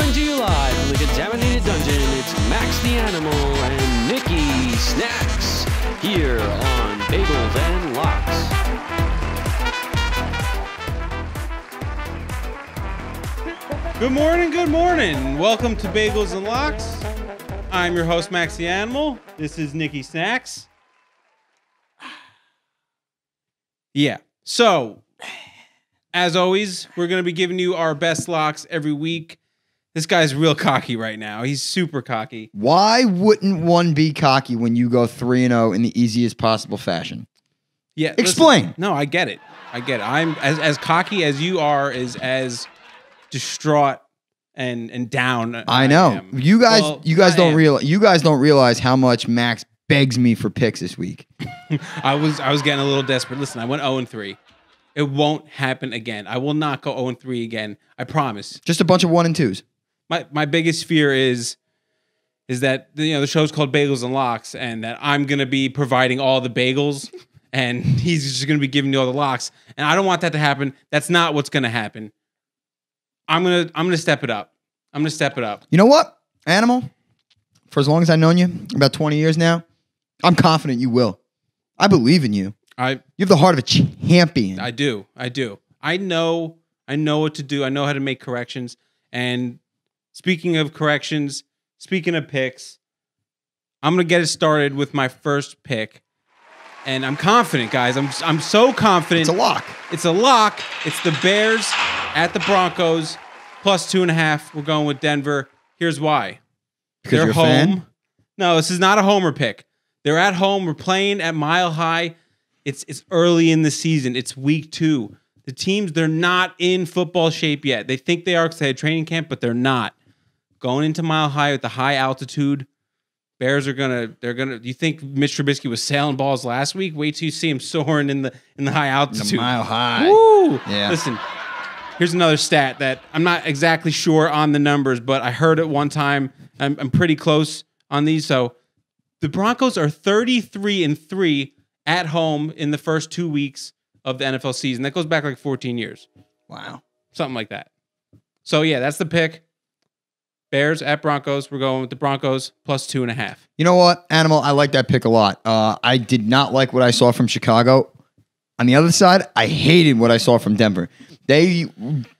Coming to you live from the contaminated dungeon, it's Max the Animal and Nikki Snacks here on Bagels and Locks. Good morning, good morning. Welcome to Bagels and Locks. I'm your host, Max the Animal. This is Nikki Snacks. Yeah. So, as always, we're going to be giving you our best locks every week. This guy's real cocky right now. He's super cocky. Why wouldn't one be cocky when you go 3 and 0 in the easiest possible fashion? Yeah. listen- Explain. no, I get it. I get it. I'm as as cocky as you are is as distraught and and down. I know. am. You guys Well, you guys I don't realize you guys don't realize how much Max begs me for picks this week. I was I was getting a little desperate. Listen, I went 0 and 3. It won't happen again. I will not go 0 and 3 again. I promise. Just a bunch of one and twos. My my biggest fear is is that you know the show's called Bagels and Locks and that I'm going to be providing all the bagels and he's just going to be giving you all the locks and I don't want that to happen. That's not what's going to happen. I'm going to I'm going to step it up. I'm going to step it up. You know what? Animal, for as long as I've known you, about 20 years now, I'm confident you will. I believe in you. I You have the heart of a champion. I do. I do. I know. I know what to do. I know how to make corrections. And speaking of corrections, speaking of picks, I'm gonna get it started with my first pick, and I'm confident, guys. I'm I'm so confident. it's a lock. It's a lock. It's the Bears at the Broncos plus two and a half. We're going with Denver. Here's why. Because They're home. No, this is not a homer pick. They're at home. We're playing at Mile High. It's it's early in the season. It's week two. The teams they're not in football shape yet. They think they are because they had training camp, but they're not. Going into Mile High at the high altitude, Bears are gonna. They're gonna. Do you think Mitch Trubisky was sailing balls last week? Wait till you see him soaring in the in the high altitude. mile high. Woo! Yeah. Listen, here's another stat that I'm not exactly sure on the numbers, but I heard it one time. I'm, I'm pretty close on these. So the Broncos are 33 and three at home in the first two weeks of the NFL season. That goes back like 14 years, Wow. something like that. So yeah, that's the pick. Bears at Broncos. We're going with the Broncos plus two and a half. You know what, Animal? I like that pick a lot. Uh, I did not like what I saw from Chicago. On the other side, I hated what I saw from Denver. They,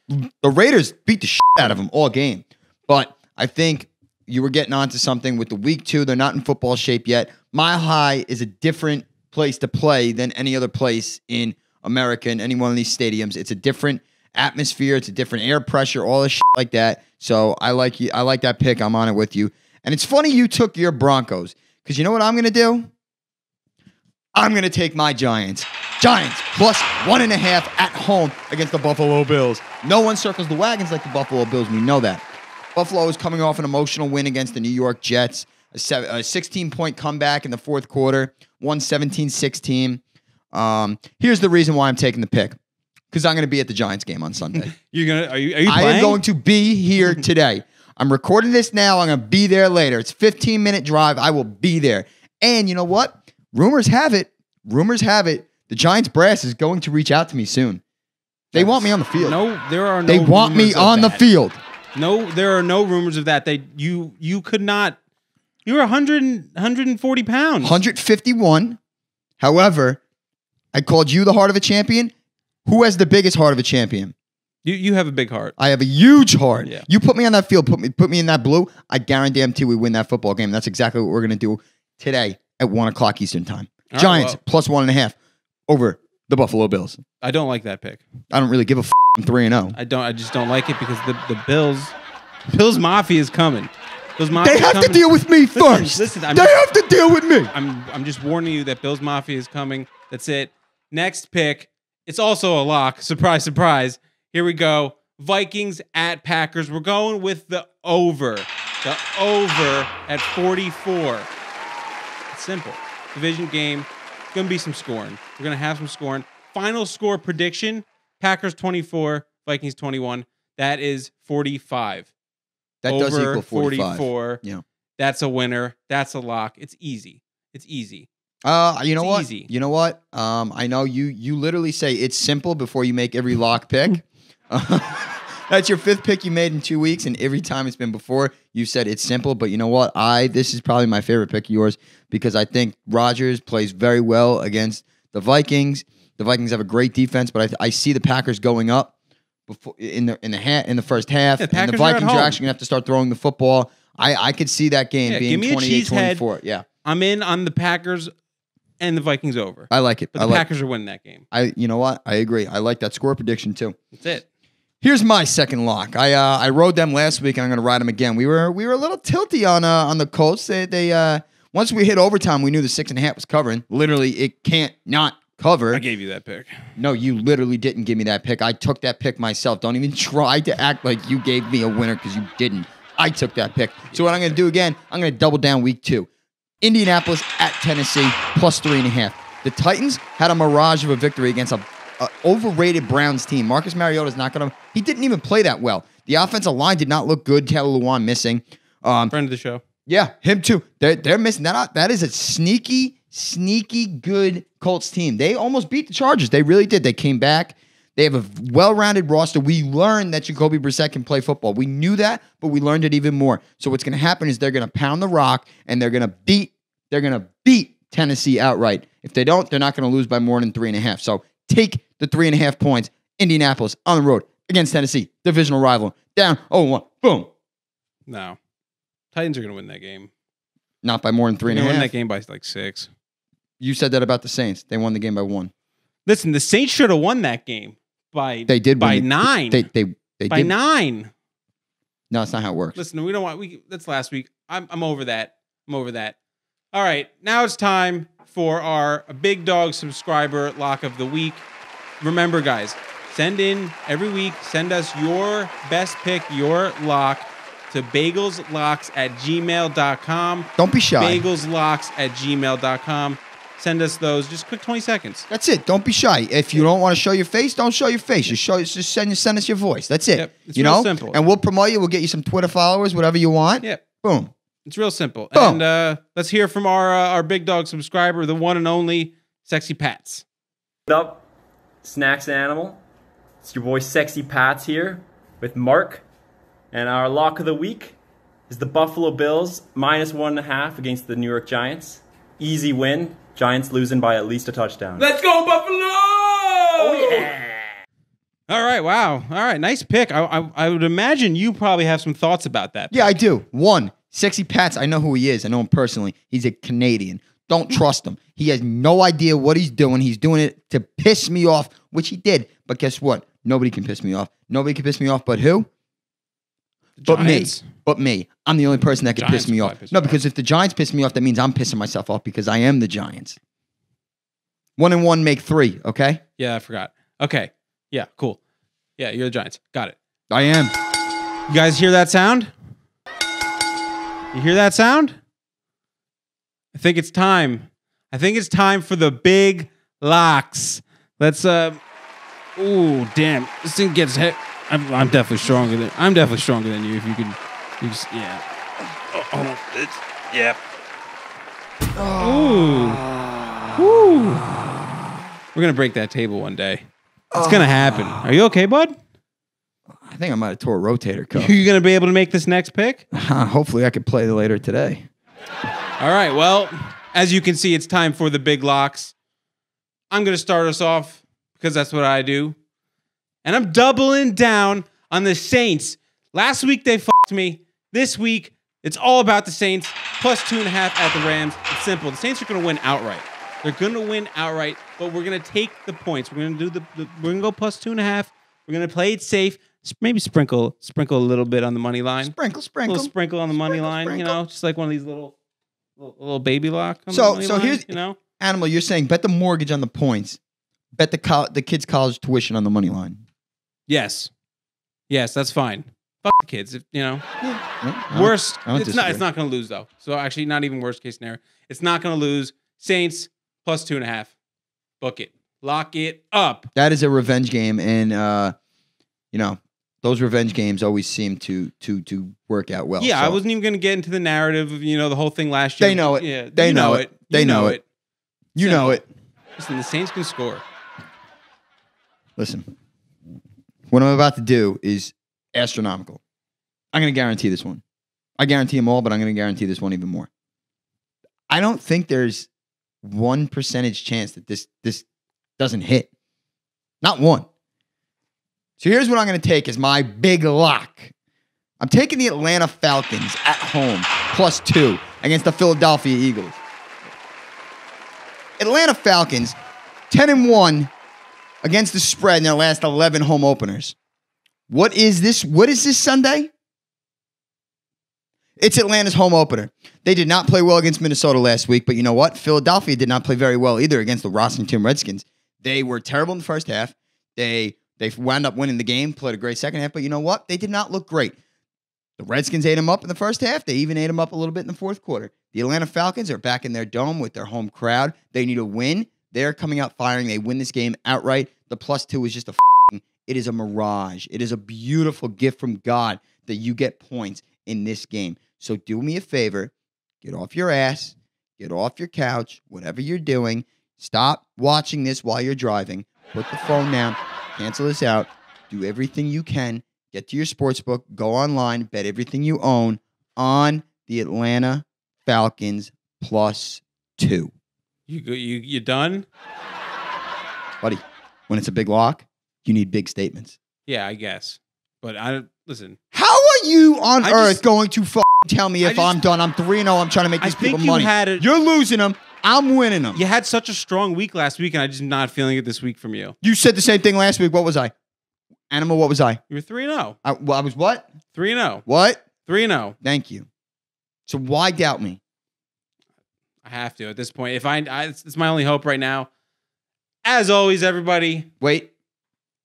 the Raiders beat the shit out of them all game. But I think you were getting onto something with the week two. They're not in football shape yet. Mile High is a different place to play than any other place in America in any one of these stadiums. It's a different atmosphere. It's a different air pressure, all this shit like that. So I like you. I like that pick. I'm on it with you. And it's funny you took your Broncos because you know what I'm going to do? I'm going to take my Giants. Giants plus one and a half at home against the Buffalo Bills. No one circles the wagons like the Buffalo Bills. We know that. Buffalo is coming off an emotional win against the New York Jets, a, sev- a 16 point comeback in the fourth quarter, won 17 16. Um, here's the reason why I'm taking the pick because I'm going to be at the Giants game on Sunday. You're gonna? Are you? Are you I playing? am going to be here today. I'm recording this now. I'm going to be there later. It's 15 minute drive. I will be there. And you know what? Rumors have it. Rumors have it. The Giants brass is going to reach out to me soon. They want me on the field. No, there are. No they want me rumors of on the that. field. No, there are no rumors of that. They you you could not. You were 100, 140 pounds. 151. However, I called you the heart of a champion. Who has the biggest heart of a champion? You you have a big heart. I have a huge heart. Yeah. You put me on that field, put me put me in that blue. I guarantee MT we win that football game. That's exactly what we're gonna do today at one o'clock Eastern time. All right, Giants well- plus one and a half over the Buffalo Bills. I don't like that pick. I don't really give a f- three and oh. zero. I don't. I just don't like it because the the Bills, Bills Mafia is coming. Bills Mafia. They have to deal with me Listen, first. listen, I'm they just- have to deal with me. I'm I'm just warning you that Bills Mafia is coming. That's it. Next pick. It's also a lock. Surprise, surprise. Here we go. Vikings at Packers. We're going with the over. The over at 44. It's simple. Division game. Gonna be some scoring. We're gonna have some scoring. Final score prediction: Packers 24, Vikings 21. That is 45. That does over equal 45. 44. Yeah. That's a winner. That's a lock. It's easy. It's easy. Uh, you know It's what? easy. You know what? Um, I know you. You literally say it's simple before you make every lock pick. That's your fifth pick you made in two weeks, and every time it's been before, you said it's simple. But you know what? I this is probably my favorite pick of yours because I think Rodgers plays very well against the Vikings. The Vikings have a great defense, but I, I see the Packers going up before in the in the ha- in the first half, Yeah, and the Packers are Vikings are, actually gonna have to start throwing the football. I I could see that game Yeah, being give me a 28 cheesehead. 24. Yeah, I'm in on the Packers and the Vikings over. I like it. But the like. Packers are winning that game. I you know what? I agree. I like that score prediction too. That's it. Here's my second lock. I uh, I rode them last week, and I'm going to ride them again. We were we were a little tilty on uh, on the Colts. They they uh, once we hit overtime, we knew the six and a half was covering. Literally, it can't not cover. I gave you that pick. No, you literally didn't give me that pick. I took that pick myself. Don't even try to act like you gave me a winner because you didn't. I took that pick. So what I'm going to do again? I'm going to double down week two. Indianapolis at Tennessee plus three and a half. The Titans had a mirage of a victory against a, a overrated Browns team. Marcus Mariota is not going to. He didn't even play that well. The offensive line did not look good. Taylor Lewan missing. Um, Friend of the show. yeah, him too. They're they're missing that. That is a sneaky, sneaky good Colts team. They almost beat the Chargers. They really did. They came back. They have a well-rounded roster. We learned that Jacoby Brissett can play football. We knew that, but we learned it even more. So what's going to happen is they're going to pound the rock and they're going to beat. They're going to beat Tennessee outright. If they don't, they're not going to lose by more than three and a half. So take the three and a half points. Indianapolis on the road against Tennessee, divisional rival. Down. Oh one. Boom. No. Titans are going to win that game. Not by more than three and a to win that game by like six. You said that about the Saints. They won the game by one. Listen, the Saints should have won that game by They did by the- nine. They they they by did. nine. No, that's not how it works. Listen, we don't want we that's last week. I'm I'm over that. I'm over that. All right, now it's time for our big dog subscriber lock of the week. Remember, guys, send in every week, send us your best pick, your lock to bagelslocks at gmail.com. Don't be shy. Bagelslocks at gmail.com. Send us those. Just quick 20 seconds. That's it. Don't be shy. If you don't want to show your face, don't show your face. Just show. Just send send us your voice. That's it. Yep, it's you real know. simple. And we'll promote you. We'll get you some Twitter followers, whatever you want. Yep. Boom. It's real simple. Boom. And uh, let's hear from our uh, our big dog subscriber, the one and only Sexy Pats. What up, Snacks Animal? It's your boy Sexy Pats here with Mark, and our lock of the week is the Buffalo Bills minus one and a half against the New York Giants. Easy win. Giants losing by at least a touchdown. Let's go, Buffalo! Oh yeah! All right, wow. All right, nice pick. I, I I would imagine you probably have some thoughts about that. Yeah, I do. One, sexy Pats. I know who he is. I know him personally. He's a Canadian. Don't hmm. trust him. He has no idea what he's doing. He's doing it to piss me off, which he did. But guess what? Nobody can piss me off. Nobody can piss me off. But who? But Giants. me. But me. I'm the only person that can Giants piss me off. piss no, off. because if the Giants piss me off, that means I'm pissing myself off because I am the Giants. One and one make three. Okay, Yeah, I forgot. Okay. Yeah, cool. Yeah, you're the Giants. Got it. I am. You guys hear that sound? You hear that sound? I think it's time. I think it's time for the big locks. Let's uh Ooh, damn. This thing gets hit. I'm, I'm definitely stronger than I'm definitely stronger than you if you can you just yeah. Oh, on. It's, yep. Ooh. Ooh. We're gonna break that table one day. It's gonna oh. happen. Are you okay, bud? I think I might have tore a rotator cuff. Are you gonna be able to make this next pick? Uh, hopefully, I could play later today. All right. Well, as you can see, it's time for the big locks. I'm going to start us off because that's what I do. And I'm doubling down on the Saints. Last week they fucked me. This week it's all about the Saints. Plus two and a half at the Rams. It's simple. The Saints are going to win outright. They're going to win outright, but we're going to take the points. We're going to do the, the we're going to go plus two and a half. We're going to play it safe. Maybe sprinkle sprinkle a little bit on the money line Sprinkle, a sprinkle. little sprinkle on the money Sprinkle, line, you know, just like one of these little little, little baby lock. On So- the money so line, here's- you know, Animal, you're saying bet the mortgage on the points. Bet the col- the kids' college tuition on the money line. Yes, yes, that's fine. Fuck the kids, if, you know. Yeah, I don't- Worst, I don't it's not. It's not going to lose though. So actually, not even worst case scenario. It's not going to lose. Saints plus two and a half. Book it. Lock it up. That is a revenge game, and uh, you know those revenge games always seem to to to work out well. yeah, I wasn't even going to get into the narrative of you know the whole thing last year. They know it. Yeah, They you know it. They You know it. You know it. Listen, the Saints can score. Listen, what I'm about to do is astronomical. I'm going to guarantee this one. I guarantee them all, but I'm going to guarantee this one even more. I don't think there's one percentage chance that this this doesn't hit. Not one. So here's what I'm going to take as my big lock. I'm taking the Atlanta Falcons at home plus two against the Philadelphia Eagles. Atlanta Falcons 10 and 1 against the spread in their last 11 home openers. What is this? What is this Sunday? It's Atlanta's home opener. They did not play well against Minnesota last week, but you know what? Philadelphia did not play very well either against the Washington Redskins. They were terrible in the first half. They they wound up winning the game, played a great second half, but you know what? They did not look great. The Redskins ate them up in the first half. They even ate them up a little bit in the fourth quarter. The Atlanta Falcons are back in their dome with their home crowd. They need a win. They're coming out firing. They win this game outright. The plus two is just a it is a mirage. It is a beautiful gift from God that you get points in this game. So do me a favor, get off your ass, get off your couch, whatever you're doing. Stop watching this while you're driving. Put the phone down, cancel this out, do everything you can. Get to your sports book, go online, bet everything you own on the Atlanta Falcons plus two. You you you done? Buddy, when it's a big lock, you need big statements. Yeah, I guess. But I listen. How are you on I earth just- going to f- tell me if just- I'm done? I'm 3 0. I'm trying to make I these people think you money. had it- You're losing them. I'm winning them. You had such a strong week last week, and I just not feeling it this week from you. You said the same thing last week. What was I? Animal, what was I? You were three and zero. I, well, I was what? Three and zero. What? Three and oh. zero. Thank you. So why doubt me? I have to at this point. If I, I it's, it's my only hope right now. As always, everybody. Wait,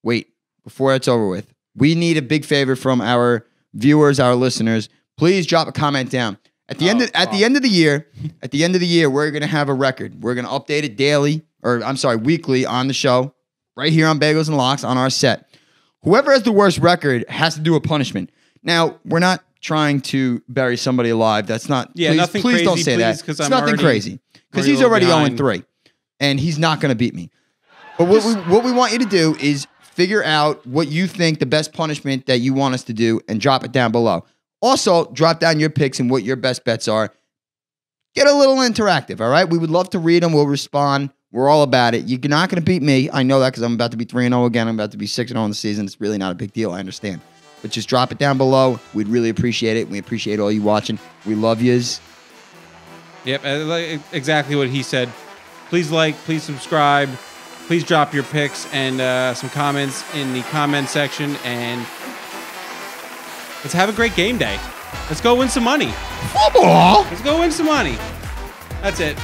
wait. Before it's over with, we need a big favor from our viewers, our listeners. Please drop a comment down. At the end Oh, of, at fuck. the oh. end of the year, at the end of the year, we're gonna have a record. We're gonna update it daily, or I'm sorry, weekly on the show, right here on Bagels and Locks on our set. Whoever has the worst record has to do a punishment. Now, we're not trying to bury somebody alive. That's not. Yeah, please, nothing please don't say please, that. It's I'm nothing crazy because he's already 0 behind. 3, and he's not going to beat me. But what we what we want you to do is figure out what you think the best punishment that you want us to do, and drop it down below. Also, drop down your picks and what your best bets are. Get a little interactive, all right? We would love to read them. We'll respond. We're all about it. You're not going to beat me. I know that because I'm about to be 3 0 again. I'm about to be 6 0 in the season. It's really not a big deal. I understand. But just drop it down below. We'd really appreciate it. We appreciate all you watching. We love yous. Yep, uh, exactly what he said. Please like, please subscribe, please drop your picks and uh, some comments in the comment section, and let's have a great game day. Let's go win some money. Football. Let's go win some money. That's it.